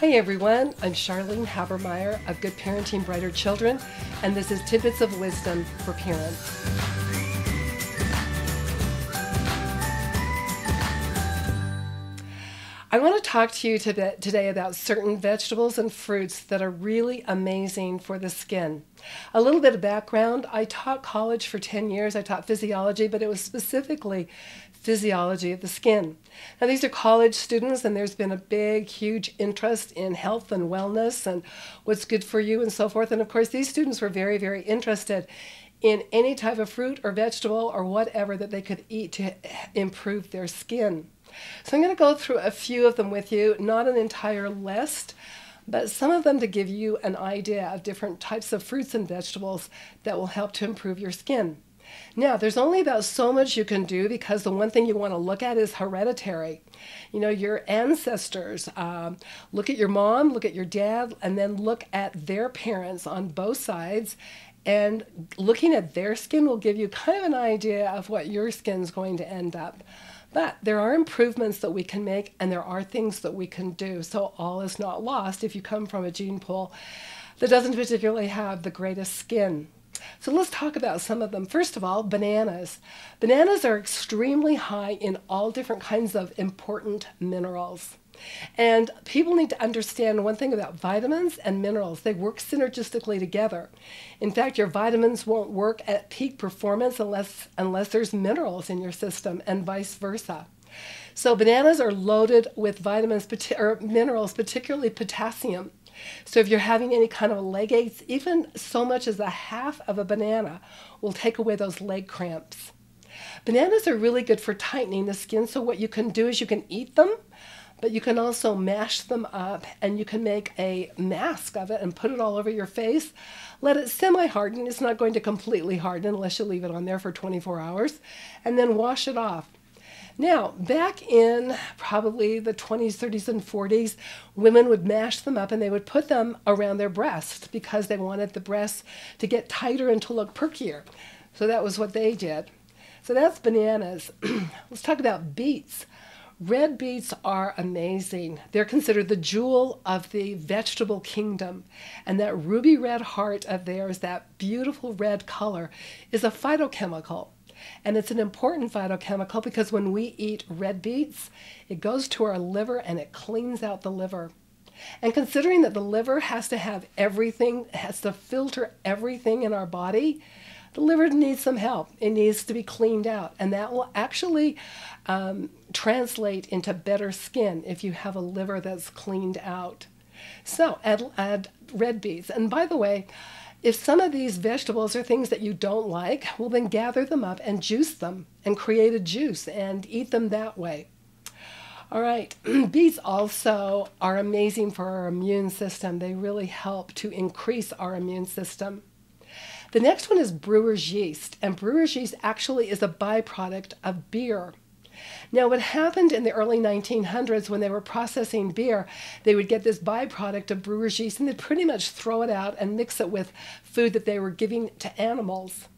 Hi everyone, I'm Charlene Habermeyer of Good Parenting Brighter Children, and this is Tidbits of Wisdom for Parents. I want to talk to you today about certain vegetables and fruits that are really amazing for the skin. A little bit of background I taught college for 10 years. I taught physiology, but it was specifically physiology of the skin. Now, these are college students, and there's been a big, huge interest in health and wellness and what's good for you and so forth. And of course, these students were very, very interested in any type of fruit or vegetable or whatever that they could eat to improve their skin. So I'm going to go through a few of them with you, not an entire list, but some of them to give you an idea of different types of fruits and vegetables that will help to improve your skin. Now, there's only about so much you can do because the one thing you want to look at is hereditary. You know, your ancestors. Um, look at your mom, look at your dad, and then look at their parents on both sides. And looking at their skin will give you kind of an idea of what your skin's going to end up. But there are improvements that we can make, and there are things that we can do. So all is not lost if you come from a gene pool that doesn't particularly have the greatest skin. So let's talk about some of them. First of all, bananas. Bananas are extremely high in all different kinds of important minerals. And people need to understand one thing about vitamins and minerals. They work synergistically together. In fact, your vitamins won't work at peak performance unless, unless there's minerals in your system, and vice versa. So, bananas are loaded with vitamins or minerals, particularly potassium. So if you're having any kind of leg aches, even so much as a half of a banana will take away those leg cramps. Bananas are really good for tightening the skin. So what you can do is you can eat them, but you can also mash them up and you can make a mask of it and put it all over your face. Let it semi harden. It's not going to completely harden unless you leave it on there for 24 hours. And then wash it off. Now, back in probably the 20s, 30s, and 40s, women would mash them up and they would put them around their breasts because they wanted the breasts to get tighter and to look perkier. So that was what they did. So that's bananas. Let's talk about beets. Red beets are amazing. They're considered the jewel of the vegetable kingdom. And that ruby red heart of theirs, that beautiful red color, is a phytochemical. And it's an important phytochemical because when we eat red beets, it goes to our liver and it cleans out the liver. And considering that the liver has to have everything, has to filter everything in our body, the liver needs some help. It needs to be cleaned out. And that will actually um, translate into better skin if you have a liver that's cleaned out. So add, add red beets. And by the way, if some of these vegetables are things that you don't like, well, then gather them up and juice them and create a juice and eat them that way. All right, beets also are amazing for our immune system. They really help to increase our immune system. The next one is brewer's yeast, and brewer's yeast actually is a byproduct of beer. Now, what happened in the early 1900s when they were processing beer, they would get this byproduct of brewer's yeast and they'd pretty much throw it out and mix it with food that they were giving to animals.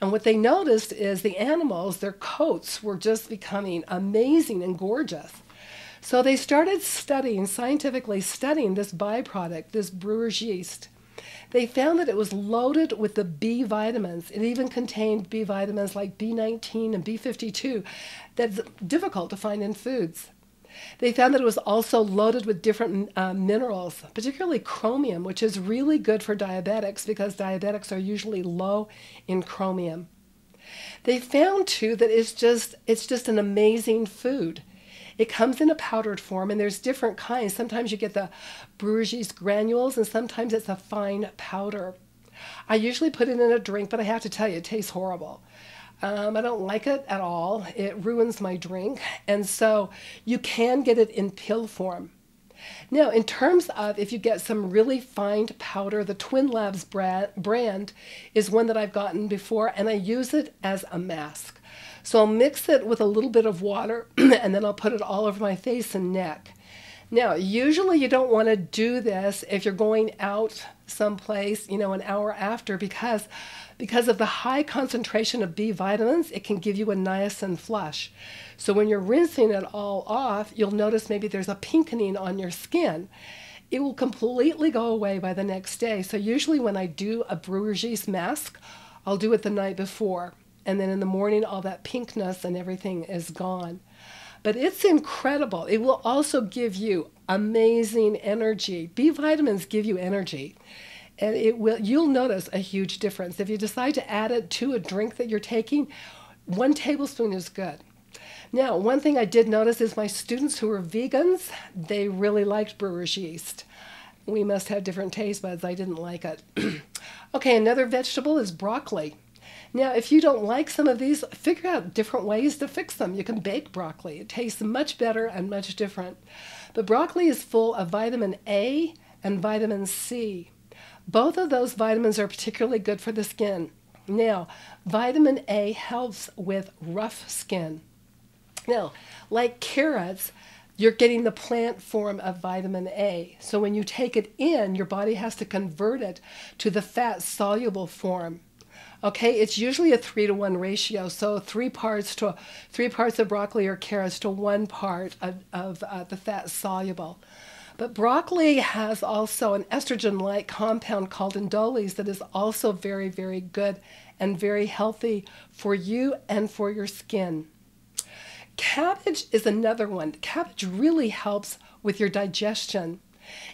And what they noticed is the animals, their coats were just becoming amazing and gorgeous. So they started studying, scientifically studying this byproduct, this brewer's yeast. They found that it was loaded with the B vitamins. It even contained B vitamins like B19 and B52 that's difficult to find in foods. They found that it was also loaded with different uh, minerals, particularly chromium, which is really good for diabetics because diabetics are usually low in chromium. They found too that it's just it's just an amazing food. It comes in a powdered form, and there's different kinds. Sometimes you get the brewer's granules, and sometimes it's a fine powder. I usually put it in a drink, but I have to tell you, it tastes horrible. Um, I don't like it at all. It ruins my drink. And so you can get it in pill form. Now, in terms of if you get some really fine powder, the Twin Labs brand is one that I've gotten before, and I use it as a mask. So I'll mix it with a little bit of water and then I'll put it all over my face and neck. Now, usually you don't want to do this if you're going out someplace, you know, an hour after because because of the high concentration of B vitamins, it can give you a niacin flush. So when you're rinsing it all off, you'll notice maybe there's a pinkening on your skin. it will completely go away by the next day. So usually when I do a brewer's yeast mask, I'll do it the night before. And then in the morning, all that pinkness and everything is gone. But it's incredible. It will also give you amazing energy. B vitamins give you energy. And it will you'll notice a huge difference. If you decide to add it to a drink that you're taking, one tablespoon is good. Now, one thing I did notice is my students who are vegans, they really liked brewer's yeast. We must have different taste buds. I didn't like it. okay, another vegetable is broccoli. Now, if you don't like some of these, figure out different ways to fix them. You can bake broccoli, it tastes much better and much different. But broccoli is full of vitamin A and vitamin C. Both of those vitamins are particularly good for the skin. Now, vitamin A helps with rough skin. Now, like carrots, you're getting the plant form of vitamin A. So when you take it in, your body has to convert it to the fat soluble form. Okay, it's usually a three to one ratio. So three parts to three parts of broccoli or carrots to one part of, of uh, the fat soluble. But broccoli has also an estrogen like compound called indoles that is also very, very good and very healthy for you and for your skin. Cabbage is another one. Cabbage really helps with your digestion.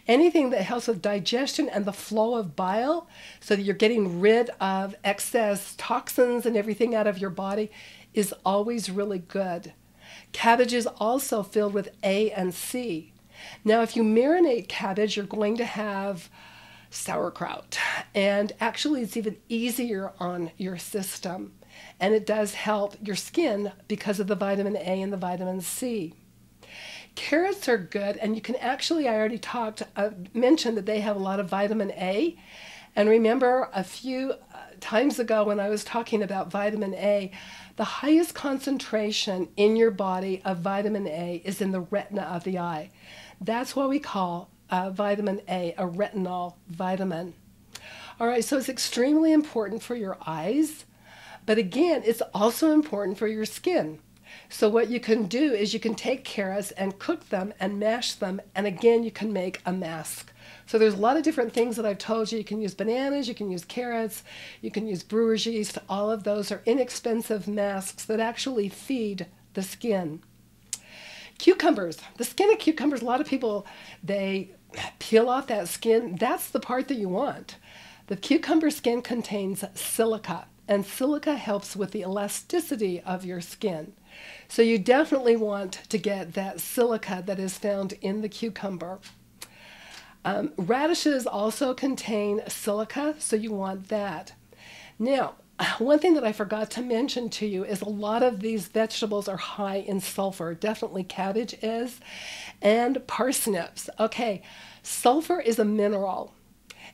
Anything that helps with digestion and the flow of bile so that you're getting rid of excess toxins and everything out of your body is always really good. Cabbage is also filled with A and C. Now, if you marinate cabbage, you're going to have sauerkraut. And actually, it's even easier on your system. And it does help your skin because of the vitamin A and the vitamin C. Carrots are good, and you can actually, I already talked, uh, mentioned that they have a lot of vitamin A. And remember a few uh, times ago when I was talking about vitamin A, the highest concentration in your body of vitamin A is in the retina of the eye. That's what we call uh, vitamin A, a retinol vitamin. All right, so it's extremely important for your eyes, but again, it's also important for your skin. So, what you can do is you can take carrots and cook them and mash them, and again, you can make a mask. So, there's a lot of different things that I've told you. You can use bananas, you can use carrots, you can use brewer's yeast. All of those are inexpensive masks that actually feed the skin. Cucumbers, the skin of cucumbers, a lot of people, they peel off that skin. That's the part that you want. The cucumber skin contains silica, and silica helps with the elasticity of your skin. So you definitely want to get that silica that is found in the cucumber. Um, radishes also contain silica, so you want that. Now, one thing that I forgot to mention to you is a lot of these vegetables are high in sulfur. Definitely cabbage is, and parsnips. Okay, sulfur is a mineral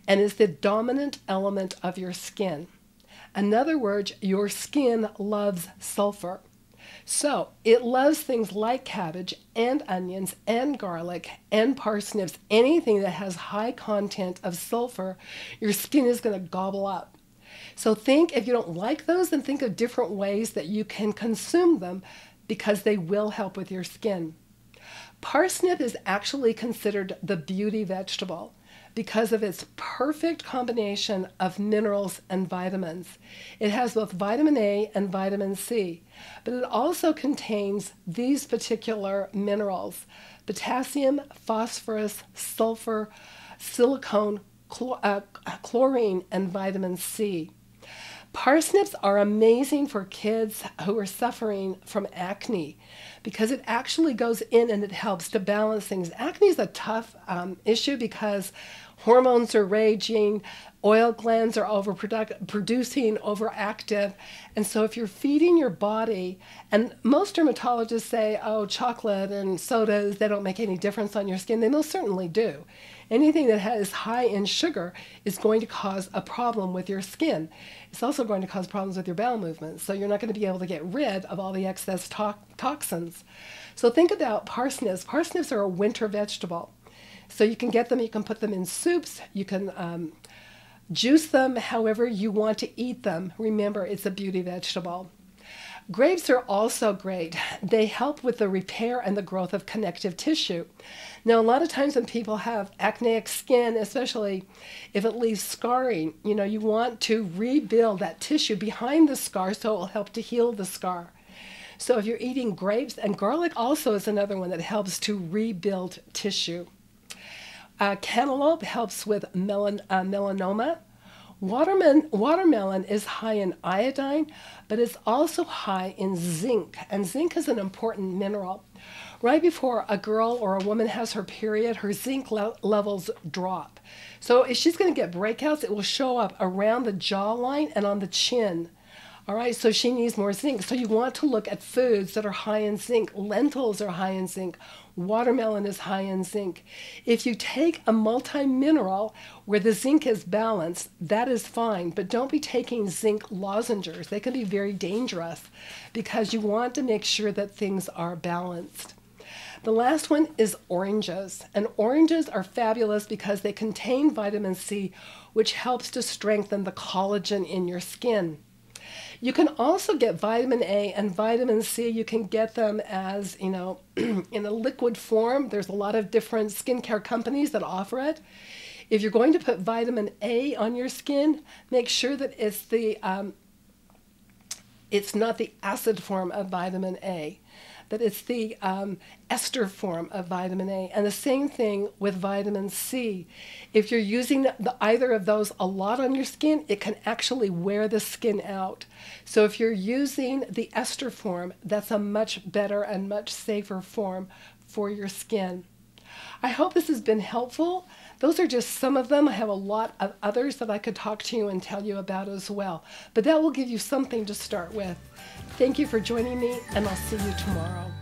and is the dominant element of your skin. In other words, your skin loves sulfur. So it loves things like cabbage and onions and garlic and parsnips, anything that has high content of sulfur, your skin is going to gobble up. So think, if you don't like those, then think of different ways that you can consume them because they will help with your skin. Parsnip is actually considered the beauty vegetable because of its perfect combination of minerals and vitamins. It has both vitamin A and vitamin C, but it also contains these particular minerals potassium, phosphorus, sulfur, silicone, chlor- uh, chlorine, and vitamin C. Parsnips are amazing for kids who are suffering from acne because it actually goes in and it helps to balance things. Acne is a tough um, issue because hormones are raging, oil glands are overproducing, overactive. And so, if you're feeding your body, and most dermatologists say, oh, chocolate and sodas, they don't make any difference on your skin, they most certainly do. Anything that has high in sugar is going to cause a problem with your skin. It's also going to cause problems with your bowel movements. So you're not going to be able to get rid of all the excess to- toxins. So think about parsnips. Parsnips are a winter vegetable. So you can get them, you can put them in soups, you can um, juice them however you want to eat them. Remember, it's a beauty vegetable. Grapes are also great. They help with the repair and the growth of connective tissue. Now, a lot of times when people have acneic skin, especially if it leaves scarring, you know, you want to rebuild that tissue behind the scar so it will help to heal the scar. So if you're eating grapes, and garlic also is another one that helps to rebuild tissue. Uh, cantaloupe helps with melan- uh, melanoma. Watermelon, watermelon is high in iodine, but it's also high in zinc, and zinc is an important mineral. Right before a girl or a woman has her period, her zinc le- levels drop. So if she's going to get breakouts, it will show up around the jawline and on the chin. All right, so she needs more zinc. So you want to look at foods that are high in zinc. Lentils are high in zinc. Watermelon is high in zinc. If you take a multi mineral where the zinc is balanced, that is fine, but don't be taking zinc lozenges. They can be very dangerous because you want to make sure that things are balanced. The last one is oranges. And oranges are fabulous because they contain vitamin C, which helps to strengthen the collagen in your skin. You can also get vitamin A and vitamin C. You can get them as, you know, in a liquid form. There's a lot of different skincare companies that offer it. If you're going to put vitamin A on your skin, make sure that it's the um, it's not the acid form of vitamin A that it's the um, ester form of vitamin A. And the same thing with vitamin C. If you're using the, either of those a lot on your skin, it can actually wear the skin out. So if you're using the ester form, that's a much better and much safer form for your skin. I hope this has been helpful. Those are just some of them. I have a lot of others that I could talk to you and tell you about as well. But that will give you something to start with. Thank you for joining me, and I'll see you tomorrow.